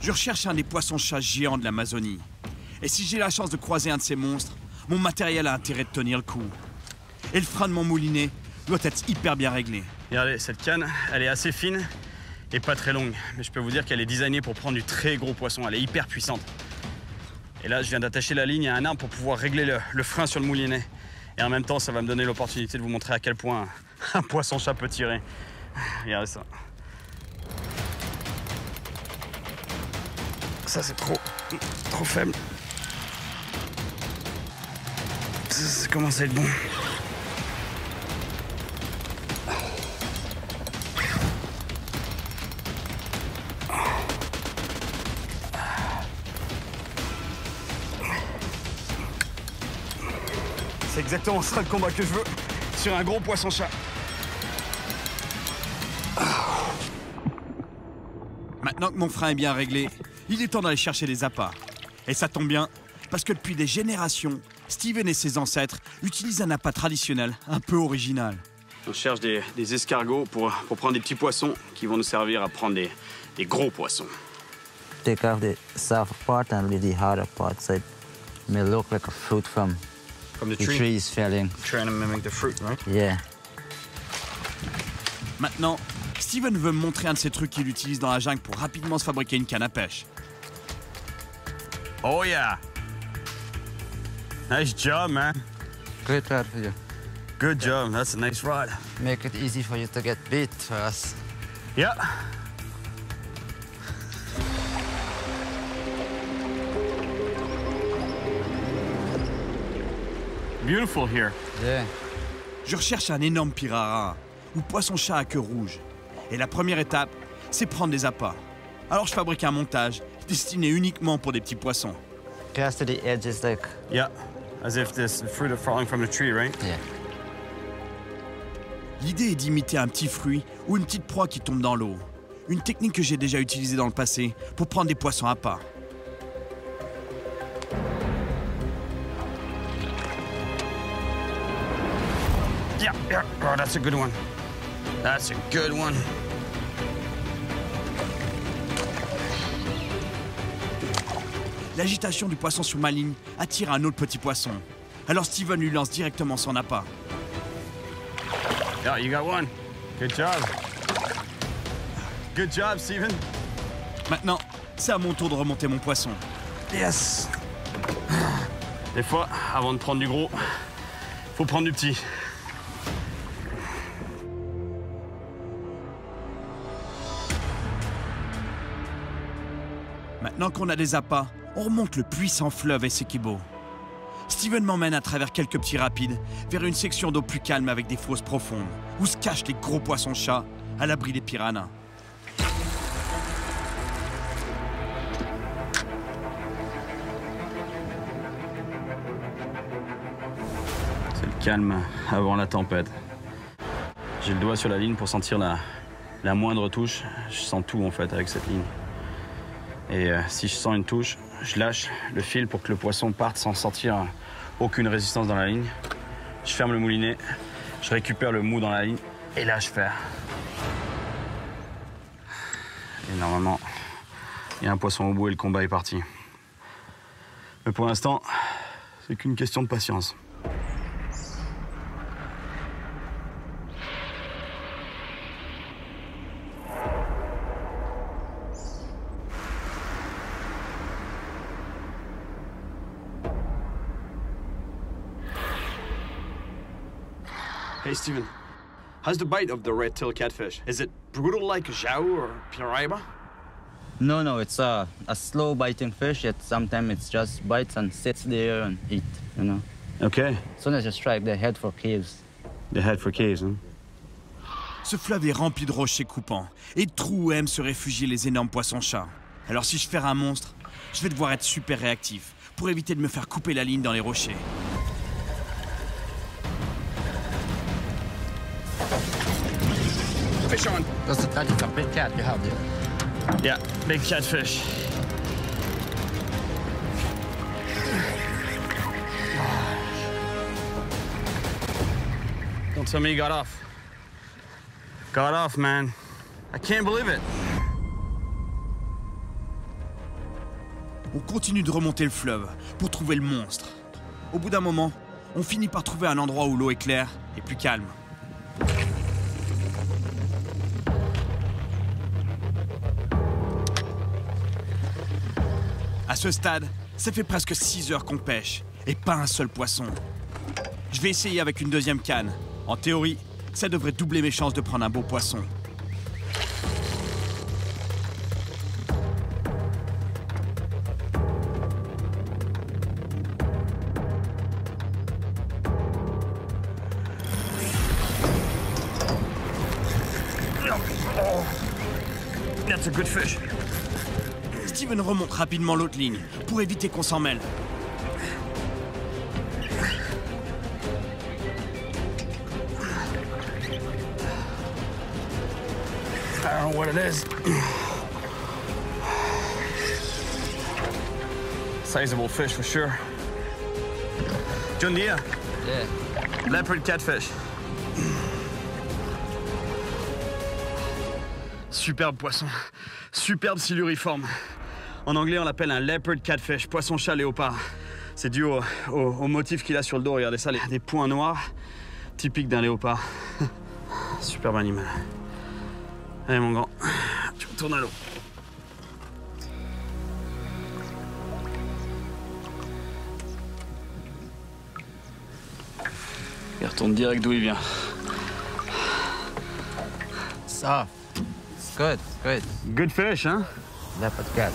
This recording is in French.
Je recherche un des poissons-chats géants de l'Amazonie. Et si j'ai la chance de croiser un de ces monstres, mon matériel a intérêt de tenir le coup. Et le frein de mon moulinet doit être hyper bien réglé. Regardez, cette canne, elle est assez fine et pas très longue. Mais je peux vous dire qu'elle est designée pour prendre du très gros poisson. Elle est hyper puissante. Et là, je viens d'attacher la ligne à un arbre pour pouvoir régler le, le frein sur le moulinet. Et en même temps, ça va me donner l'opportunité de vous montrer à quel point un poisson-chat peut tirer. Regardez ça. Ça, c'est trop, trop faible. Ça, ça commence à être bon. C'est exactement ça le combat que je veux sur un gros poisson-chat. Maintenant que mon frein est bien réglé, il est temps d'aller chercher des appâts. Et ça tombe bien, parce que depuis des générations, Steven et ses ancêtres utilisent un appât traditionnel un peu original. On cherche des, des escargots pour, pour prendre des petits poissons qui vont nous servir à prendre des, des gros poissons. Take off the soft part and leave the harder part so it may look like a fruit from the the tree. tree is falling. Trying to mimic the fruit, right? Yeah. Maintenant, Steven veut me montrer un de ces trucs qu'il utilise dans la jungle pour rapidement se fabriquer une canne à pêche. Oh yeah! Nice job, man. Great rod for you. Good job. That's a nice rod. Make it easy for you to get bit for us. Yeah. Beautiful here. Yeah. Je recherche un énorme pirara, ou poisson-chat à queue rouge. Et la première étape, c'est prendre des appâts. Alors je fabrique un montage destiné uniquement pour des petits poissons. Cast to the edges like Yeah. As if this fruit is falling from the tree, right? yeah. L'idée est d'imiter un petit fruit ou une petite proie qui tombe dans l'eau. Une technique que j'ai déjà utilisée dans le passé pour prendre des poissons à pas. Yeah, yeah. Oh, that's a good one. That's a good one. L'agitation du poisson sur ma ligne attire un autre petit poisson. Alors Steven lui lance directement son appât. Yeah, you got one. Good job. Good job, Steven. Maintenant, c'est à mon tour de remonter mon poisson. Yes. Des fois, avant de prendre du gros, faut prendre du petit. Maintenant qu'on a des appâts, on remonte le puissant fleuve Essequibo. Steven m'emmène à travers quelques petits rapides vers une section d'eau plus calme avec des fosses profondes, où se cachent les gros poissons-chats à l'abri des piranhas. C'est le calme avant la tempête. J'ai le doigt sur la ligne pour sentir la, la moindre touche. Je sens tout en fait avec cette ligne. Et euh, si je sens une touche, je lâche le fil pour que le poisson parte sans sentir aucune résistance dans la ligne. Je ferme le moulinet, je récupère le mou dans la ligne et là je ferme. Et normalement, il y a un poisson au bout et le combat est parti. Mais pour l'instant, c'est qu'une question de patience. Hey, Steven. How's the bite of the red-tailed catfish? Is it brutal like a Zhao or Piraiba? No, no, it's a, a slow biting fish, yet sometimes it just bites and sits there and eat, you know? Okay. As soon as you strike, they head for caves. The head for caves, huh? Ce fleuve est rempli de rochers coupants et de trous où aiment se réfugier les énormes poissons-chats. Alors si je fais un monstre, je vais devoir être super réactif pour éviter de me faire couper la ligne dans les rochers. Fish on. That's, that is a big cat you have there. Yeah, big catfish. Don't tell me he got off. Got off, man. I can't believe it. On continue de remonter le fleuve pour trouver le monstre. Au bout d'un moment, on finit par trouver un endroit où l'eau est claire et plus calme. À ce stade, ça fait presque 6 heures qu'on pêche et pas un seul poisson. Je vais essayer avec une deuxième canne. En théorie, ça devrait doubler mes chances de prendre un beau poisson. Steven remonte rapidement l'autre ligne pour éviter qu'on s'en mêle. I don't know what it is. Sizable fish for sure. John Deere, Yeah. leopard catfish. Superbe poisson. Superbe siluriforme. En anglais, on l'appelle un leopard catfish, poisson-chat léopard. C'est dû au, au- au motif qu'il a sur le dos. Regardez ça, les- des points noirs, typiques d'un léopard. Superbe animal. Allez, mon grand, tu retournes à l'eau. Il retourne direct d'où il vient. Soft. It's good. It's good. Good fish, hein? Leopard cat.